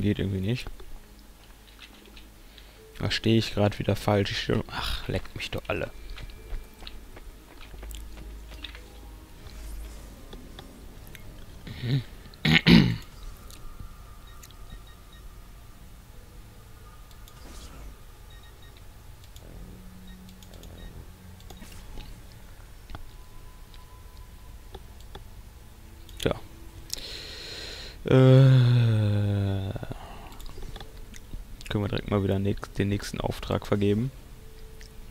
Geht irgendwie nicht. Da stehe ich gerade wieder falsch. Ich ach, leckt mich doch alle. Ja. Äh, können wir direkt mal wieder nächst, den nächsten Auftrag vergeben.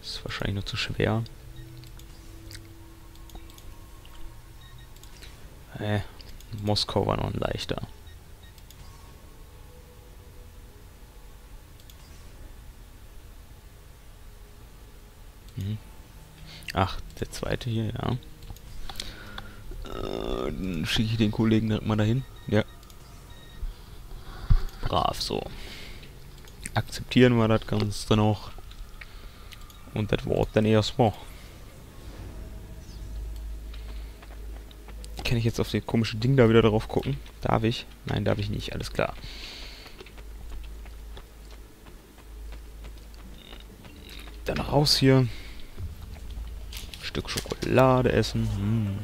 Ist wahrscheinlich noch zu schwer. Äh, Moskau war noch ein leichter. Mhm. Ach, der zweite hier, ja. Äh, dann schicke ich den Kollegen direkt mal dahin. Ja. Brav, so. Akzeptieren wir das Ganze noch. Und das Wort dann erstmal. Kann ich jetzt auf das komische Ding da wieder drauf gucken? Darf ich? Nein, darf ich nicht. Alles klar. Dann raus hier. Stück Schokolade essen. Hm.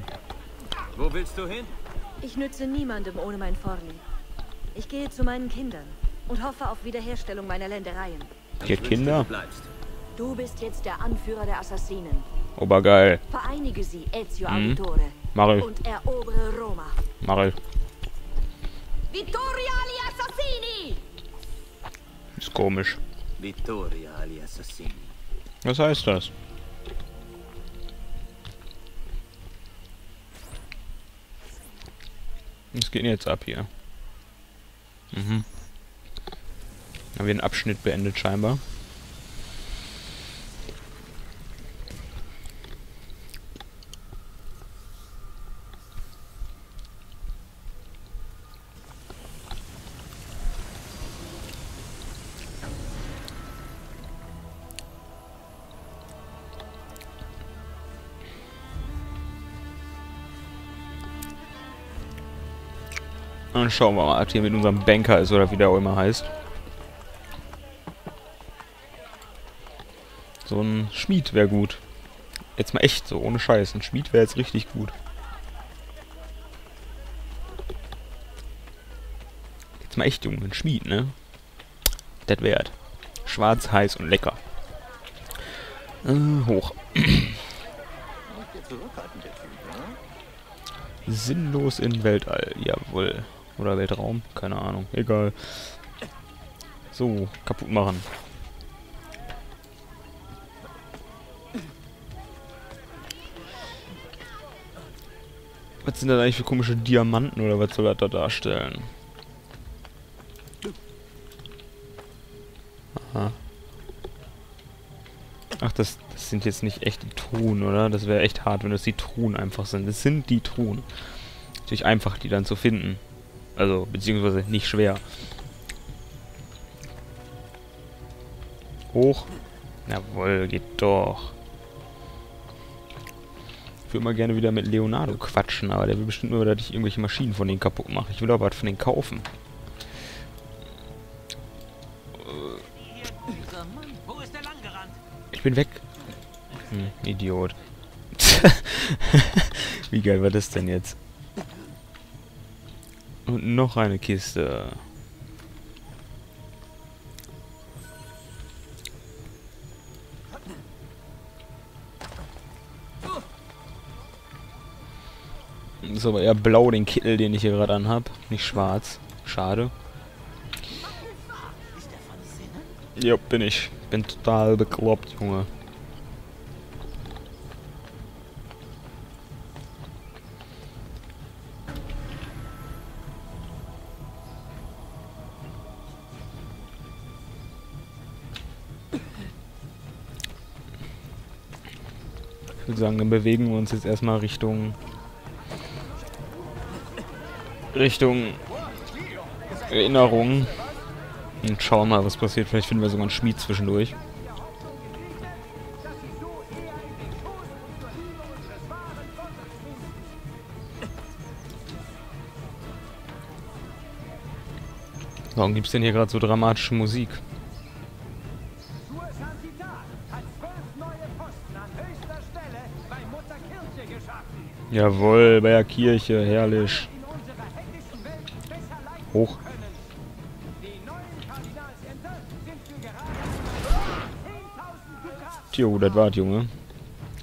Wo willst du hin? Ich nütze niemandem ohne mein Forli. Ich gehe zu meinen Kindern und hoffe auf Wiederherstellung meiner Ländereien. Die hat Kinder. Du bist jetzt der Anführer der Assassinen. Obergeil. Vereinige sie, Ezio Mhm. Auditore, Mach ich. und erobere Roma. Mach ich. Vittoria agli Assassini! Ist komisch. Vittoria agli Assassini. Was heißt das? Was geht denn jetzt ab hier? Mhm. Haben wir den Abschnitt beendet scheinbar. Dann schauen wir mal, was hier mit unserem Banker ist oder wie der auch immer heißt. So ein Schmied wäre gut. Jetzt mal echt so, ohne Scheiß. Ein Schmied wäre jetzt richtig gut. Jetzt mal echt, Junge, ein Schmied, ne? Das wert. Schwarz, heiß und lecker. Äh, hoch. Sinnlos in Weltall. Jawohl. Oder Weltraum. Keine Ahnung. Egal. So, kaputt machen. Was sind das eigentlich für komische Diamanten oder was soll das da darstellen? Aha. Ach, das, das sind jetzt nicht echte Truhen, oder? Das wäre echt hart, wenn das die Truhen einfach sind. Das sind die Truhen. Natürlich einfach, die dann zu finden. Also, beziehungsweise nicht schwer. Hoch. Jawohl, geht doch. Ich würde mal gerne wieder mit Leonardo quatschen, aber der will bestimmt nur, dass ich irgendwelche Maschinen von denen kaputt mache. Ich will aber was von denen kaufen. Ich bin weg. Hm, Idiot. Wie geil war das denn jetzt? Und noch eine Kiste. Ist aber eher blau, den Kittel, den ich hier gerade anhab. Nicht schwarz. Schade. Ja, bin ich. Bin total bekloppt, Junge. Ich würde sagen, dann bewegen wir uns jetzt erstmal Richtung Richtung Erinnerung und schauen mal, was passiert. Vielleicht finden wir sogar einen Schmied zwischendurch. Warum gibt's denn hier gerade so dramatische Musik? Jawohl, bei der Kirche, herrlich. In unserer hektischen Welt besser leiten Hoch. können. Die neuen Kardinalsämter sind für gerade 10.000 Dukaten. Tjo, das war's, Junge.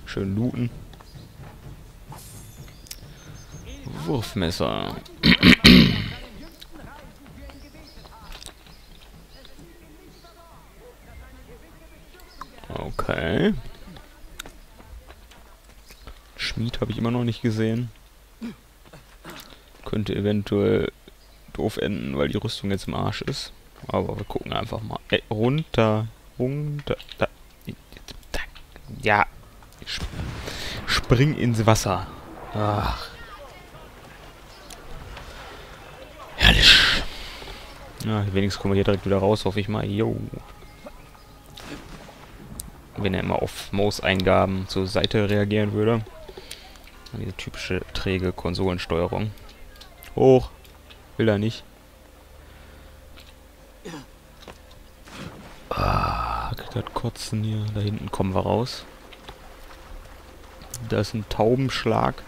Schön looten. Wurfmesser. Okay. Schmied habe ich immer noch nicht gesehen. Könnte eventuell doof enden, weil die Rüstung jetzt im Arsch ist. Aber wir gucken einfach mal. Ey, runter, runter. Da. da. Ja. Sp spring ins Wasser. Ach. Herrlich. Ja, wenigstens kommen wir hier direkt wieder raus, hoffe ich mal. Jo. Wenn er immer auf Maus-Eingaben zur Seite reagieren würde. Diese typische träge Konsolensteuerung. Hoch. Will er nicht. Ah, kriegt Kotzen hier. Da hinten kommen wir raus. Da ist ein Taubenschlag.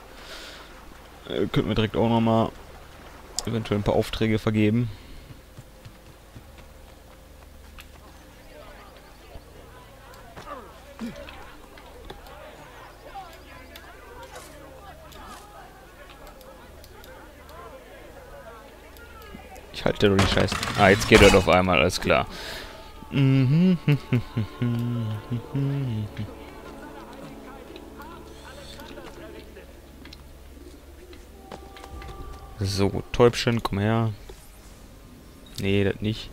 Äh, könnten wir direkt auch nochmal eventuell ein paar Aufträge vergeben. Ich halte doch die Scheiße. Ah, jetzt geht er auf einmal, alles klar. So, Täubchen, komm her. Nee, das nicht.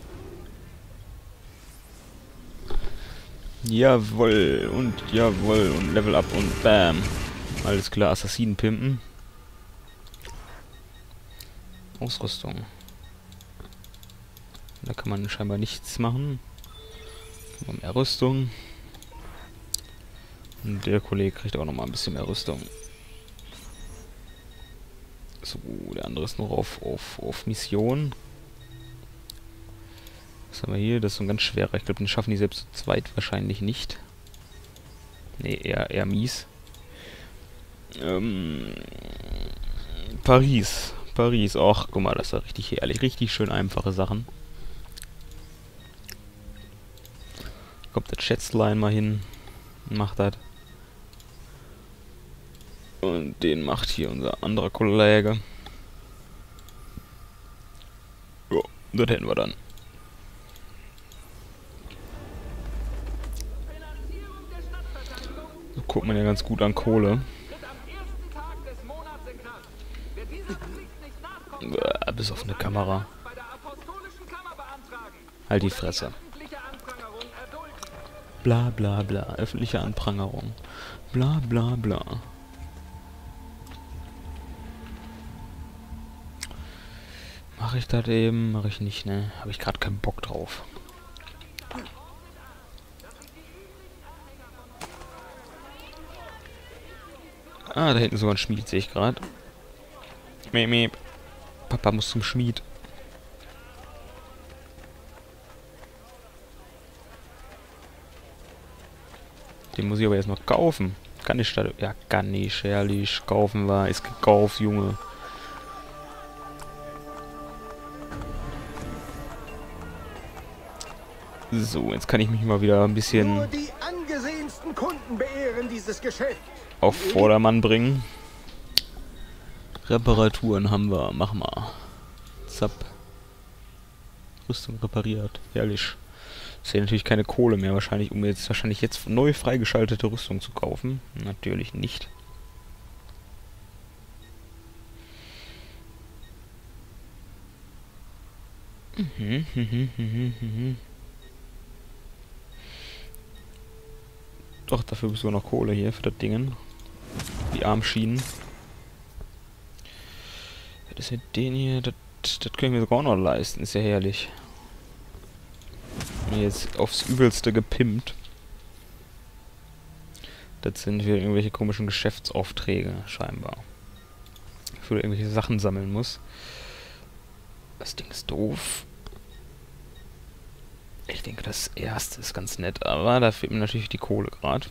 Jawoll und jawoll und Level up und bam. Alles klar, Assassinen pimpen. Ausrüstung. Da kann man scheinbar nichts machen. Mehr Rüstung. Und der Kollege kriegt auch nochmal ein bisschen mehr Rüstung. So, der andere ist noch auf, auf, auf Mission. Was haben wir hier? Das ist so ein ganz schwerer. Ich glaube, den schaffen die selbst zu zweit wahrscheinlich nicht. Ne, eher, eher mies. Ähm, Paris. Paris. Ach, guck mal, das ist ja richtig herrlich. Richtig schön einfache Sachen. Kommt der Schätzlein mal hin und macht das. Und den macht hier unser anderer Kollege. Ja, das hätten wir dann. So guckt man ja ganz gut an Kohle. Bäh, bis auf eine Kamera. Halt die Fresse. Bla bla bla. Öffentliche Anprangerung. Bla bla bla. Mache ich das eben? Mache ich nicht, ne? Habe ich gerade keinen Bock drauf. Ah, da hinten sogar ein Schmied, sehe ich gerade. Meep, meep. Papa muss zum Schmied. Den muss ich aber jetzt noch kaufen. Kann ich da... Ja, kann ich, ehrlich. Kaufen wir. Ist gekauft, Junge. So, jetzt kann ich mich mal wieder ein Nur bisschen die angesehensten Kunden beehren dieses Geschäft. auf Vordermann bringen. Reparaturen haben wir. Mach mal. Zapp. Rüstung repariert. Herrlich. Ist ja natürlich keine Kohle mehr wahrscheinlich, um jetzt wahrscheinlich jetzt neu freigeschaltete Rüstung zu kaufen. Natürlich nicht. Mhm. Doch, dafür bist du noch Kohle hier für das Dingen. Die Armschienen. Das ist ja den hier, das, das können wir sogar noch leisten, ist ja herrlich. Mir Jetzt aufs Übelste gepimpt. Das sind hier irgendwelche komischen Geschäftsaufträge, scheinbar. Für irgendwelche Sachen sammeln muss. Das Ding ist doof. Ich denke, das erste ist ganz nett, aber da fehlt mir natürlich die Kohle gerade.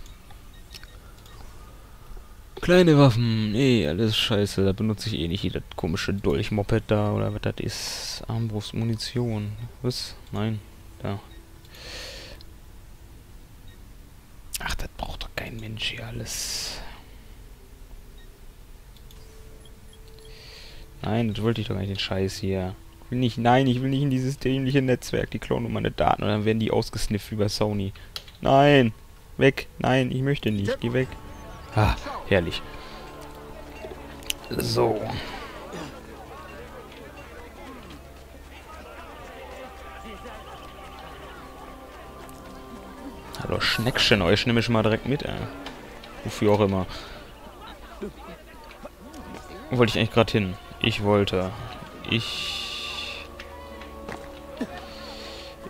Kleine Waffen, nee, alles scheiße. Da benutze ich eh nicht das komische Dolchmoped da oder was das ist. Armbrust, Munition. Was? Nein, da. Ach, das braucht doch kein Mensch hier alles. Nein, das wollte ich doch gar nicht, den Scheiß hier. Ich will nicht, nein, ich will nicht in dieses dämliche Netzwerk. Die klauen nur meine Daten und dann werden die ausgesnifft über Sony. Nein, weg, nein, ich möchte nicht, geh weg. Ah, herrlich. So. Hallo Schneckchen, euch nehme ich mal direkt mit, ey. Wofür auch immer. Wo wollte ich eigentlich gerade hin? Ich wollte. Ich.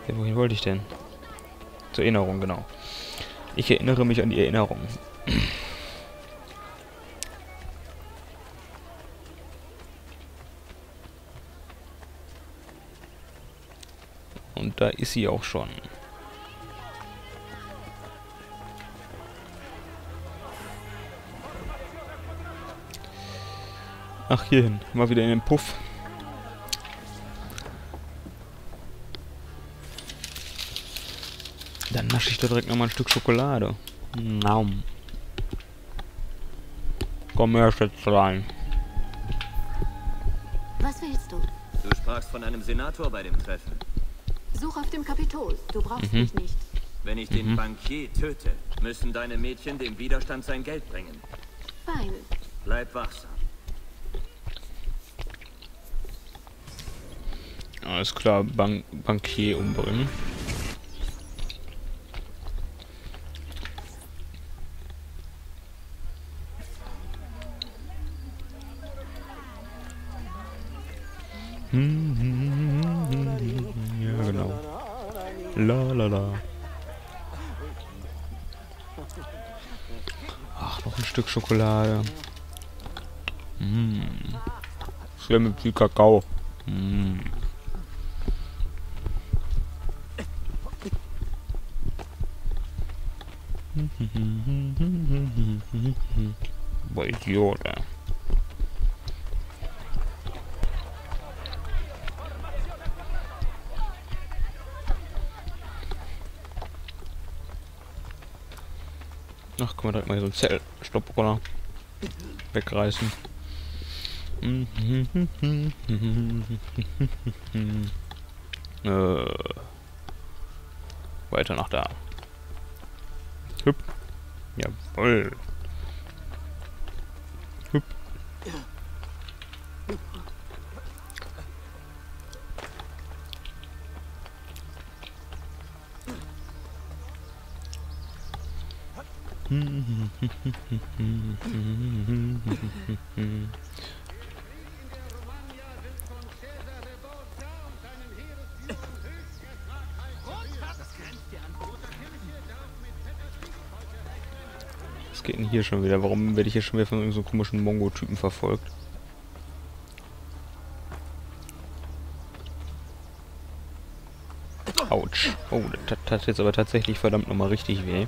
Ja, wohin wollte ich denn? Zur Erinnerung, genau. Ich erinnere mich an die Erinnerung. Und da ist sie auch schon. Ach, hierhin. Mal wieder in den Puff. Dann nasche ich da direkt nochmal ein Stück Schokolade. Naum. Komm her, Schätzlein. Was willst du? Du sprachst von einem Senator bei dem Treffen. Such auf dem Kapitol. Du brauchst Mhm. mich nicht. Wenn ich den Bankier töte, müssen deine Mädchen dem Widerstand sein Geld bringen. Fein. Bleib wachsam. Alles klar, Bank Bankier umbringen. Ja, genau. La la la. Ach, noch ein Stück Schokolade. Mm. Schwer mit viel Kakao. Mm. Boah, Idiot, ey. Ach, guck mal, direkt mal so ein Zettel. Stopp, oder? Wegreißen. äh. Weiter nach da. Hüpp. Jawoll. Hüpp. denn hier schon wieder? Warum werde ich hier schon wieder von irgendeinem so komischen Mongo-Typen verfolgt? Autsch. Oh, das tat jetzt aber tatsächlich verdammt nochmal richtig weh.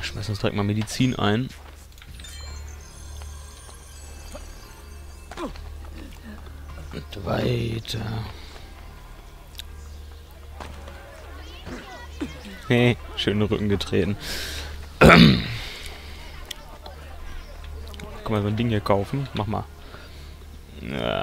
Schmeißen uns direkt mal Medizin ein. Und weiter. schön in den Rücken getreten. Kann man so ein Ding hier kaufen? Mach mal. Ja.